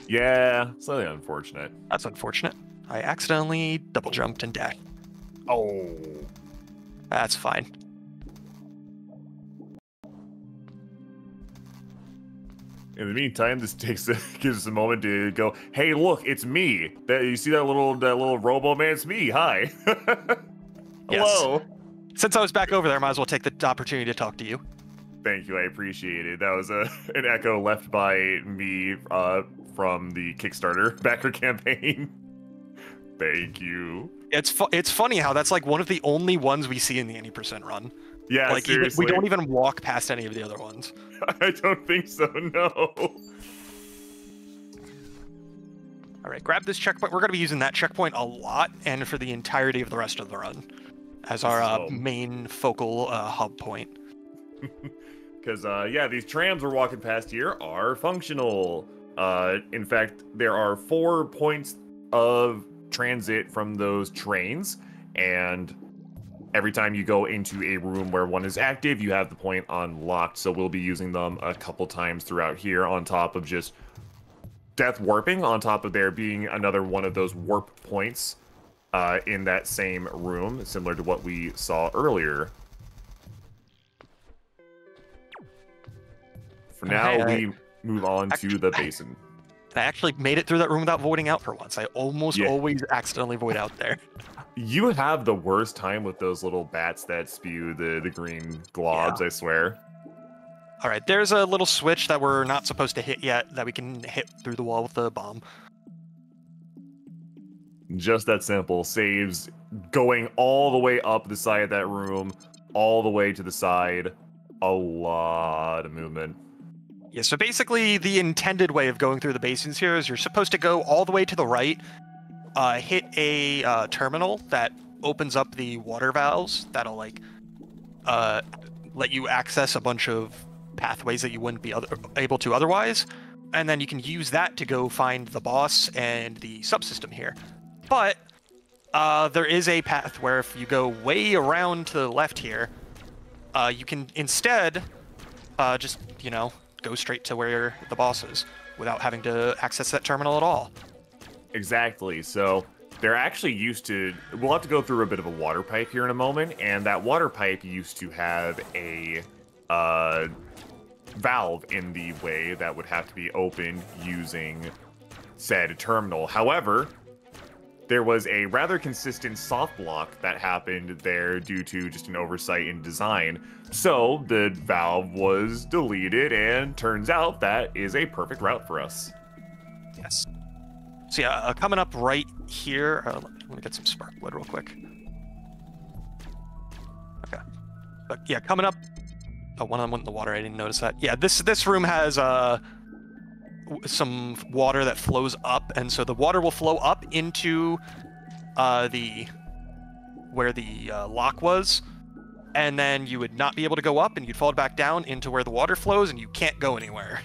Yeah, slightly unfortunate. That's unfortunate. I accidentally double jumped and died. Oh. That's fine. In the meantime, this takes a, gives us a moment to go. Hey, look, it's me. That you see that little that little robo man? It's me. Hi. Hello. Yes. Since I was back over there, I might as well take the opportunity to talk to you. Thank you, I appreciate it. That was a an echo left by me uh, from the Kickstarter backer campaign. Thank you. It's fu- it's funny how that's like one of the only ones we see in the any percent run. Yeah, like even, we don't even walk past any of the other ones. I don't think so. No. All right, grab this checkpoint. We're going to be using that checkpoint a lot, and for the entirety of the rest of the run as our uh, main focal uh, hub point. Because uh, yeah, these trams we're walking past here are functional. Uh, in fact, there are four points of transit from those trains, and every time you go into a room where one is active, you have the point unlocked. So we'll be using them a couple times throughout here, on top of just death warping. On top of there being another one of those warp points uh, in that same room, similar to what we saw earlier. For now, hey, we move on actually, to the basin. I actually made it through that room without voiding out for once. I almost yeah. always accidentally void out there. You have the worst time with those little bats that spew the, the green globs, yeah. I swear. All right, there's a little switch that we're not supposed to hit yet that we can hit through the wall with the bomb. Just that simple. Saves going all the way up the side of that room, all the way to the side. A lot of movement. Yeah, so basically the intended way of going through the basins here is you're supposed to go all the way to the right, uh, hit a uh, terminal that opens up the water valves that'll like uh, let you access a bunch of pathways that you wouldn't be other- able to otherwise, and then you can use that to go find the boss and the subsystem here. But uh, there is a path where if you go way around to the left here, uh, you can instead uh, just, you know, go straight to where the boss is without having to access that terminal at all. Exactly. So they're actually used to. We'll have to go through a bit of a water pipe here in a moment, and that water pipe used to have a uh, valve in the way that would have to be opened using said terminal. However, there was a rather consistent soft block that happened there due to just an oversight in design. So the valve was deleted, and turns out that is a perfect route for us. Yes. So yeah, uh, coming up right here. Uh, let me get some spark blood real quick. Okay. But yeah, coming up. Oh, one of them went in the water. I didn't notice that. Yeah, this this room has uh some water that flows up, and so the water will flow up into uh, the where the uh, lock was, and then you would not be able to go up, and you'd fall back down into where the water flows, and you can't go anywhere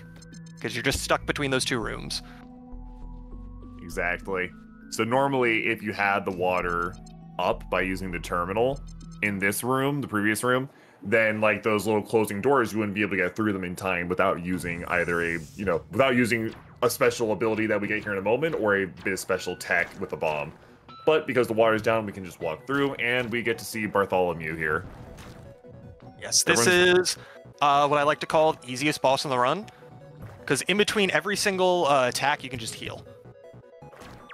because you're just stuck between those two rooms. Exactly. So normally, if you had the water up by using the terminal in this room, the previous room, then like those little closing doors, you wouldn't be able to get through them in time without using either a, you know, without using a special ability that we get here in a moment or a bit of special tech with a bomb. But because the water's down, we can just walk through and we get to see Bartholomew here. Yes, this Everyone's... is uh, what I like to call easiest boss in the run. Because in between every single uh, attack, you can just heal.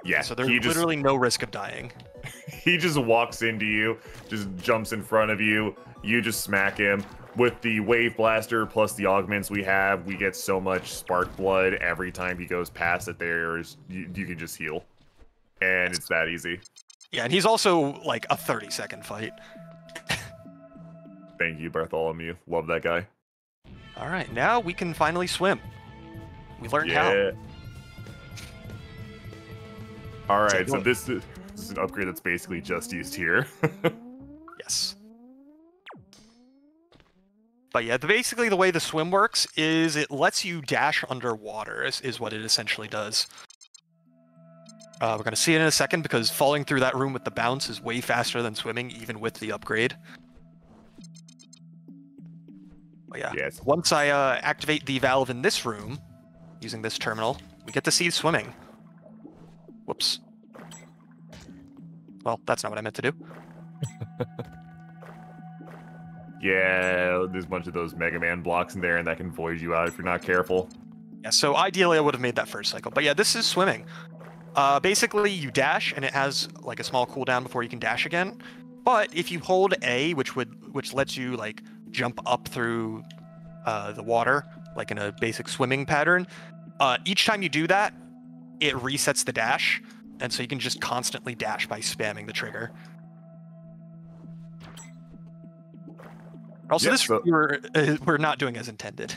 Yeah, so there's literally no risk of dying. he just walks into you, just jumps in front of you, you just smack him. With the Wave Blaster plus the augments we have, we get so much spark blood every time he goes past that there's you, you can just heal. And it's that easy. Yeah, and he's also like a 30 second fight. Thank you, Bartholomew. Love that guy. All right, now we can finally swim. We learned yeah. how. All right, so this is, this is an upgrade that's basically just used here. yes. But yeah, the, basically the way the swim works is it lets you dash underwater, is, is what it essentially does. Uh, we're going to see it in a second because falling through that room with the bounce is way faster than swimming, even with the upgrade. But yeah, yes. once I uh, activate the valve in this room, using this terminal, we get to see swimming. Whoops. Well, that's not what I meant to do. Yeah, there's a bunch of those Mega Man blocks in there, and that can void you out if you're not careful. Yeah, so ideally I would have made that first cycle. But yeah, this is swimming. Uh, basically, you dash, and it has like a small cooldown before you can dash again. But if you hold A, which would which lets you like jump up through uh, the water, like in a basic swimming pattern, uh, each time you do that, it resets the dash, and so you can just constantly dash by spamming the trigger. Also, this so, we're uh, we're not doing as intended.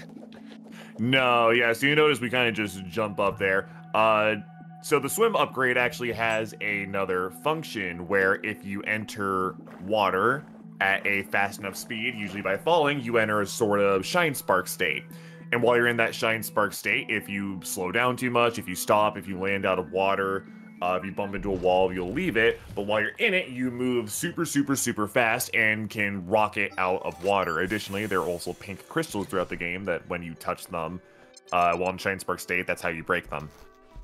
No, yeah. So you notice we kind of just jump up there. Uh, so the swim upgrade actually has another function where if you enter water at a fast enough speed, usually by falling, you enter a sort of shine spark state. And while you're in that shine spark state, if you slow down too much, if you stop, if you land out of water, uh, if you bump into a wall, you'll leave it. But while you're in it, you move super, super, super fast and can rocket out of water. Additionally, there are also pink crystals throughout the game that when you touch them uh, while in Shine Spark state, that's how you break them.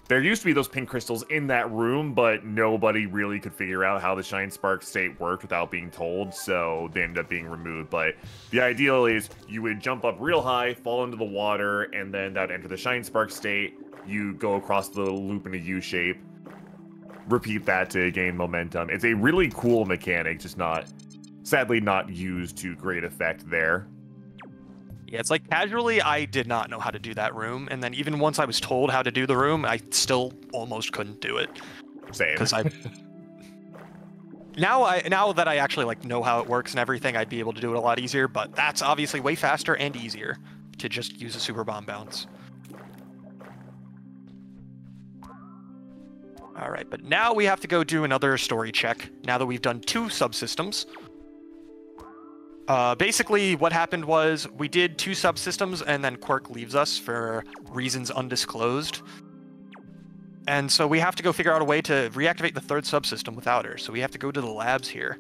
There used to be those pink crystals in that room, but nobody really could figure out how the Shine Spark state worked without being told, so they ended up being removed. But the ideal is you would jump up real high, fall into the water, and then that would enter the Shine Spark state. You go across the loop in a U shape, repeat that to gain momentum. It's a really cool mechanic, just not, sadly, not used to great effect there. Yeah, it's like casually, I did not know how to do that room, and then even once I was told how to do the room, I still almost couldn't do it. Same. Because I. now I now that I actually like know how it works and everything, I'd be able to do it a lot easier. But that's obviously way faster and easier to just use a super bomb bounce. All right, but now we have to go do another story check now that we've done two subsystems. Uh, basically, what happened was we did two subsystems and then Quirk leaves us for reasons undisclosed. And so we have to go figure out a way to reactivate the third subsystem without her. So we have to go to the labs here.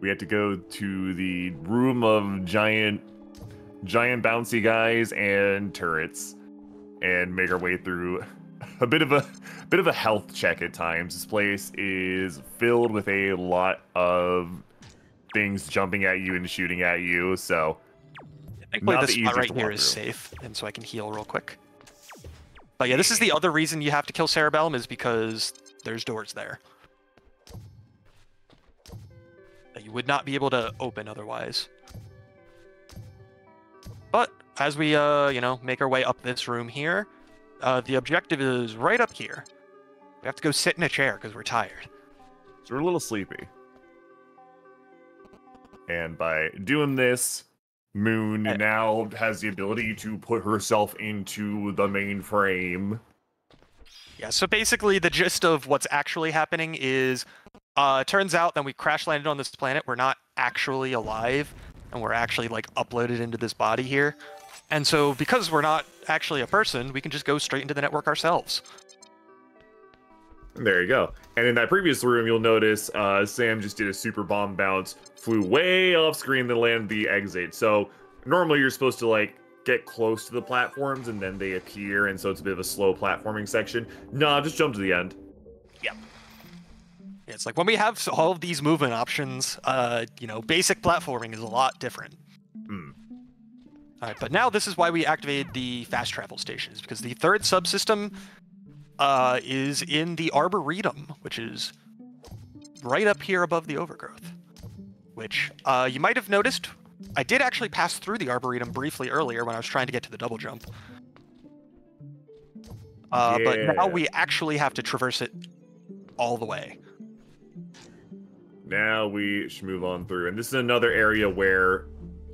We have to go to the room of giant, giant bouncy guys and turrets and make our way through a bit of a bit of a health check at times. This place is filled with a lot of things jumping at you and shooting at you, so thankfully this spot right here is through. safe, and so I can heal real quick. But yeah, this is the other reason you have to kill Cerebellum is because there's doors there. That you would not be able to open otherwise. But as we, uh, you know, make our way up this room here, uh, the objective is right up here. We have to go sit in a chair because we're tired. So we're a little sleepy. And by doing this, Moon Eh. now has the ability to put herself into the mainframe. Yeah, so basically the gist of what's actually happening is uh turns out that we crash landed on this planet, we're not actually alive, and we're actually like uploaded into this body here. And so because we're not actually a person, we can just go straight into the network ourselves. There you go. And in that previous room, you'll notice uh, Sam just did a super bomb bounce, flew way off screen, then landed the exit. So normally you're supposed to like get close to the platforms and then they appear, and so it's a bit of a slow platforming section. Nah, just jump to the end. Yep. It's like when we have all of these movement options, uh, you know, basic platforming is a lot different. All right, but now this is why we activated the fast travel stations because the third subsystem uh, is in the Arboretum, which is right up here above the overgrowth. Which uh, you might have noticed, I did actually pass through the Arboretum briefly earlier when I was trying to get to the double jump. Uh, But now we actually have to traverse it all the way. Now we should move on through. And this is another area where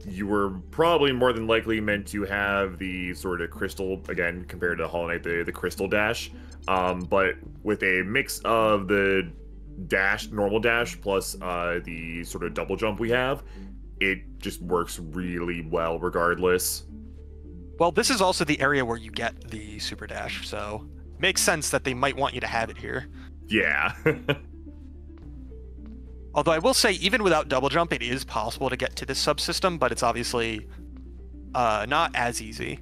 you were probably more than likely meant to have the sort of crystal, again, compared to Hollow Knight, the, the crystal dash. Um, but with a mix of the dash, normal dash, plus uh, the sort of double jump we have, it just works really well regardless. Well, this is also the area where you get the super dash, so makes sense that they might want you to have it here. Yeah. Although I will say, even without double jump, it is possible to get to this subsystem, but it's obviously uh, not as easy.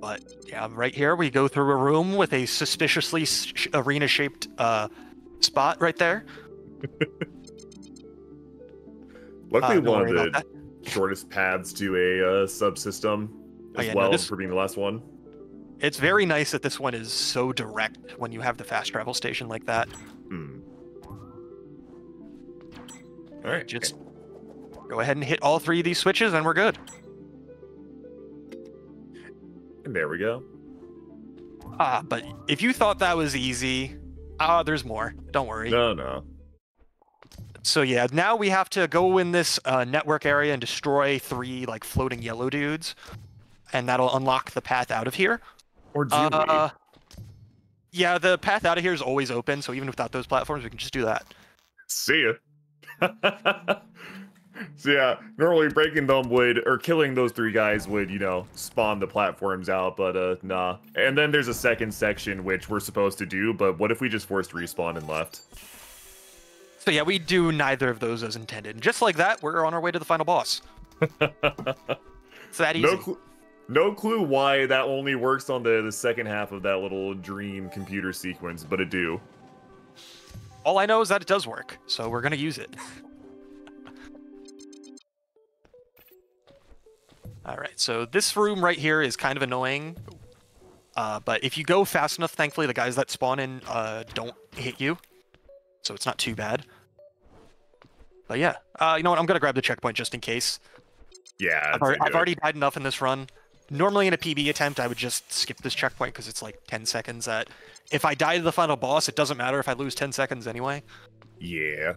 But yeah, right here we go through a room with a suspiciously sh- arena-shaped uh, spot right there. Luckily, Uh, one of the shortest paths to a uh, subsystem Oh, as yeah, no, well this- for being the last one. It's very nice that this one is so direct when you have the fast travel station like that. Hmm. All right, Just go ahead and hit all three of these switches and we're good. and there we go. Ah, but if you thought that was easy, ah, there's more. Don't worry. No, no. So yeah, now we have to go in this uh, network area and destroy three like floating yellow dudes, and that'll unlock the path out of here. Or do Uh, yeah, the path out of here is always open, so even without those platforms, we can just do that. See ya. so yeah, normally breaking them would, or killing those three guys would, you know, spawn the platforms out, but uh, nah. And then there's a second section which we're supposed to do, but what if we just forced respawn and left? So yeah, we do neither of those as intended. And just like that, we're on our way to the final boss. It's that easy. no, cl- no clue why that only works on the the second half of that little dream computer sequence, but it do. All I know is that it does work, so we're gonna use it. All right, so this room right here is kind of annoying, uh, but if you go fast enough, thankfully the guys that spawn in uh, don't hit you, so it's not too bad. But yeah, uh, you know what? I'm gonna grab the checkpoint just in case. Yeah, I've, already, I've already died enough in this run. Normally in a PB attempt, I would just skip this checkpoint because it's like 10 seconds. That if I die to the final boss, it doesn't matter if I lose 10 seconds anyway. Yeah.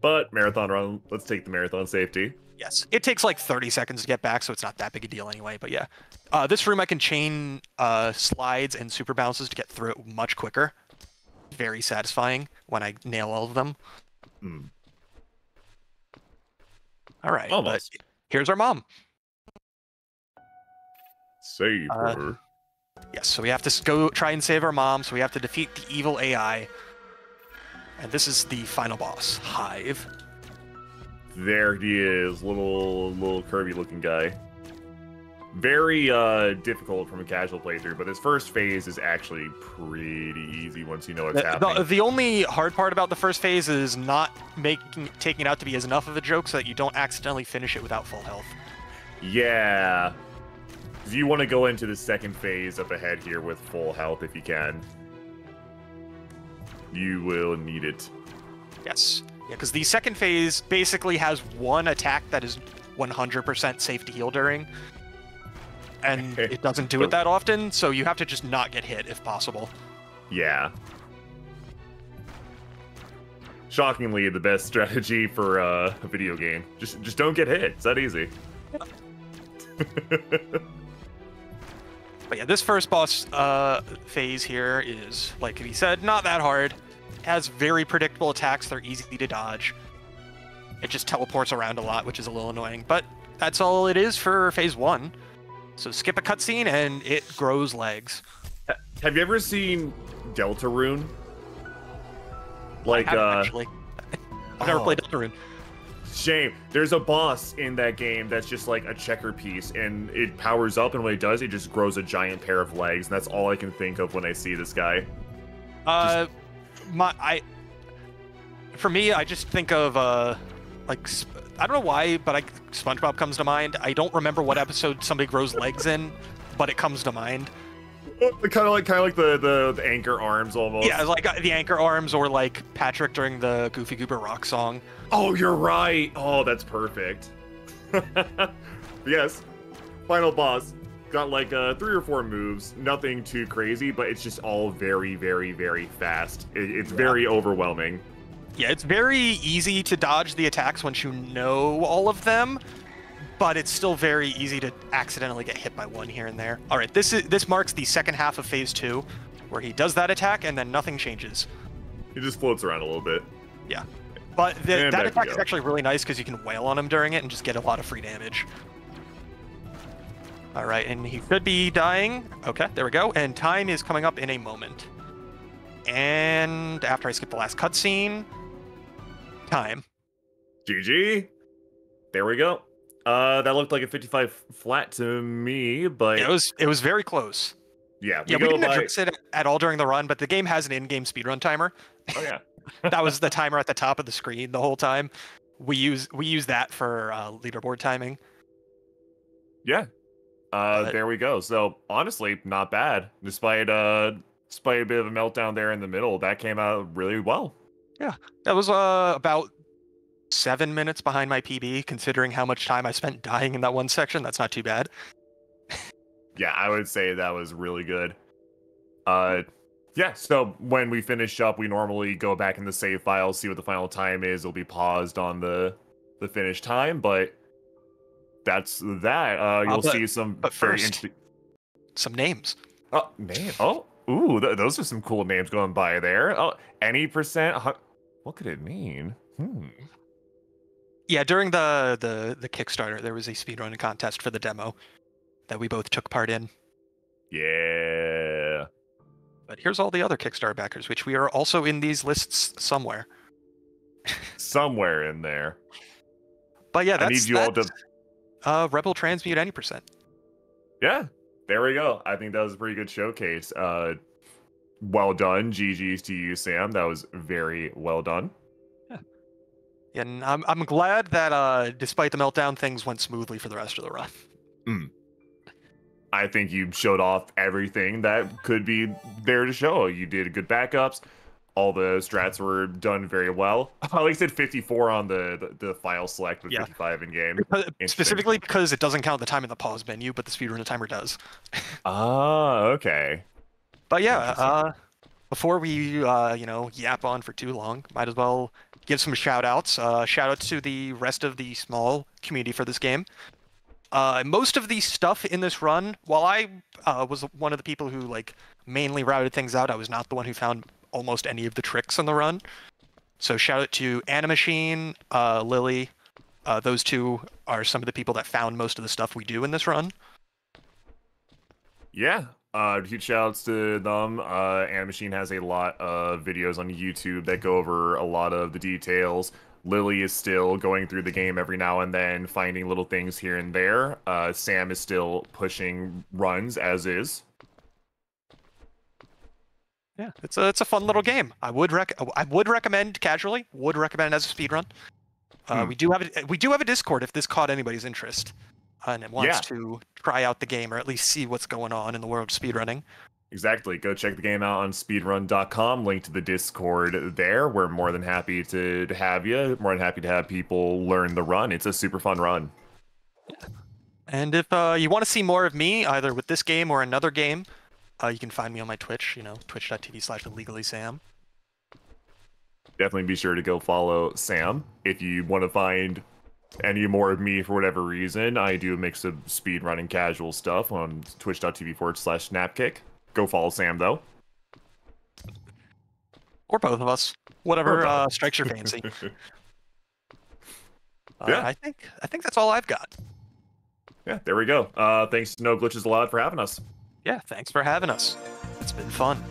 But marathon run, let's take the marathon safety. Yes, it takes like 30 seconds to get back, so it's not that big a deal anyway. But yeah, uh, this room I can chain uh, slides and super bounces to get through it much quicker. Very satisfying when I nail all of them. Hmm. All right, Almost. here's our mom. Save Uh, her. Yes, so we have to go try and save our mom. So we have to defeat the evil AI, and this is the final boss, Hive. There he is, little little curvy looking guy. Very uh difficult from a casual playthrough, but this first phase is actually pretty easy once you know what's The, happening. the, the only hard part about the first phase is not making taking it out to be as enough of a joke so that you don't accidentally finish it without full health. Yeah. You want to go into the second phase up ahead here with full health if you can. You will need it. Yes. Yeah, because the second phase basically has one attack that is 100% safe to heal during. And it doesn't do it that often, so you have to just not get hit if possible. Yeah. Shockingly, the best strategy for uh, a video game. Just just don't get hit. It's that easy. But yeah, this first boss uh, phase here is, like he said, not that hard. It has very predictable attacks. They're easy to dodge. It just teleports around a lot, which is a little annoying. But that's all it is for phase one. So skip a cutscene and it grows legs. Have you ever seen Deltarune? Like, uh, actually. I've never oh. played Deltarune. Shame. There's a boss in that game that's just like a checker piece, and it powers up, and when it does, it just grows a giant pair of legs, and that's all I can think of when I see this guy. Uh, my I. For me, I just think of uh, like I don't know why, but I, SpongeBob comes to mind. I don't remember what episode somebody grows legs in, but it comes to mind. Kind of like, kind of like the, the, the anchor arms almost. Yeah, like uh, the anchor arms, or like Patrick during the Goofy Goober Rock song. Oh, you're right. Oh, that's perfect. yes, final boss got like uh, three or four moves. Nothing too crazy, but it's just all very, very, very fast. It, it's yeah. very overwhelming. Yeah, it's very easy to dodge the attacks once you know all of them but it's still very easy to accidentally get hit by one here and there. All right, this is this marks the second half of phase two, where he does that attack and then nothing changes. He just floats around a little bit. Yeah, but the, that attack is actually really nice because you can wail on him during it and just get a lot of free damage. All right, and he could be dying. Okay, there we go. And time is coming up in a moment. And after I skip the last cutscene, time. GG. There we go. Uh, that looked like a 55 flat to me, but it was it was very close. Yeah, we yeah, we didn't by... address it at all during the run, but the game has an in-game speedrun timer. Oh yeah, that was the timer at the top of the screen the whole time. We use we use that for uh, leaderboard timing. Yeah, uh, but... there we go. So honestly, not bad, despite uh, despite a bit of a meltdown there in the middle. That came out really well. Yeah, that was uh, about seven minutes behind my PB, considering how much time I spent dying in that one section. That's not too bad. yeah, I would say that was really good. Uh, yeah, so when we finish up, we normally go back in the save file, see what the final time is. It'll be paused on the the finish time, but that's that. Uh, you'll uh, but, see some but first, some names. Oh, name. Oh, ooh, th- those are some cool names going by there. Oh, any percent. What could it mean? Hmm. Yeah, during the the the Kickstarter, there was a speedrunning contest for the demo that we both took part in. Yeah. But here's all the other Kickstarter backers, which we are also in these lists somewhere. somewhere in there. But yeah, that's I need you all to. Uh, Rebel transmute any percent. Yeah, there we go. I think that was a pretty good showcase. Uh, well done, GG's to you, Sam. That was very well done. Yeah, and I'm I'm glad that uh, despite the meltdown, things went smoothly for the rest of the run. Mm. I think you showed off everything that could be there to show. You did good backups. All the strats were done very well. I like said 54 on the, the, the file select with yeah. 55 in game. Specifically because it doesn't count the time in the pause menu, but the speedrun timer does. Ah, okay. But yeah, uh, before we uh, you know yap on for too long, might as well give some shout outs. Uh, shout out to the rest of the small community for this game. Uh, most of the stuff in this run, while I uh, was one of the people who like mainly routed things out, I was not the one who found almost any of the tricks in the run. So shout out to Animachine, uh, Lily. Uh, those two are some of the people that found most of the stuff we do in this run. Yeah, uh, huge shoutouts to them. Uh, Animachine has a lot of videos on YouTube that go over a lot of the details. Lily is still going through the game every now and then, finding little things here and there. Uh, Sam is still pushing runs as is. Yeah, it's a it's a fun little game. I would rec I would recommend casually. Would recommend as a speed run. Uh, hmm. We do have a, we do have a Discord if this caught anybody's interest. and wants yeah. to try out the game or at least see what's going on in the world of speedrunning. Exactly. Go check the game out on speedrun.com. Link to the Discord there. We're more than happy to, have you. More than happy to have people learn the run. It's a super fun run. Yeah. And if uh, you want to see more of me, either with this game or another game, uh, you can find me on my Twitch, you know, twitch.tv slash legally Sam. Definitely be sure to go follow Sam. If you want to find any more of me for whatever reason, I do a mix of speed running casual stuff on twitch.tv forward slash snapkick. Go follow Sam though. Or both of us. Whatever. Uh, strikes your fancy. uh, yeah. I think I think that's all I've got. Yeah, there we go. Uh, thanks to No Glitches Allowed for having us. Yeah, thanks for having us. It's been fun.